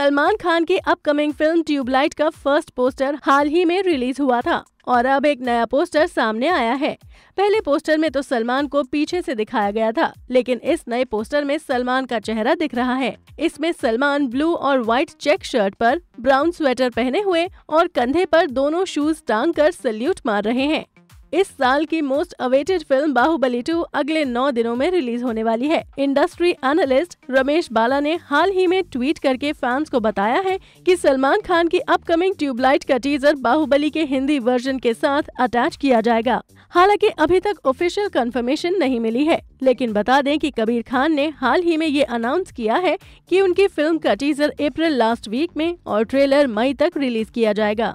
सलमान खान की upcoming film Tubelight का first poster हाल ही में रिलीज़ हुआ था और अब एक नया पोस्टर सामने आया है। पहले पोस्टर में तो सलमान को पीछे से दिखाया गया था, लेकिन इस नए पोस्टर में सलमान का चेहरा दिख रहा है। इसमें सलमान ब्लू और व्हाइट चेक शर्ट पर ब्राउन स्वेटर पहने हुए और कंधे पर दोनों शूज़ टांग कर सल्यूट मार रहे हैं। इस साल की most awaited film Baahubali two अगले नौ दिनों में रिलीज़ होने वाली है। इंडस्ट्री एनालिस्ट रमेश बाला ने हाल ही में ट्वीट करके फैंस को बताया है कि सलमान खान की अपकमिंग ट्यूबलाइट का टीजर बाहुबली के हिंदी वर्जन के साथ अटैच किया जाएगा। हालाँकि अभी तक ऑफिशियल कंफर्मेशन नहीं मिली है, लेकिन बता दें कि कबीर खान ने हाल ही में ये अनाउंस किया है कि उनकी फ़िल्म का टीजर अप्रैल लास्ट वीक में और ट्रेलर मई तक रिलीज़ किया जाएगा।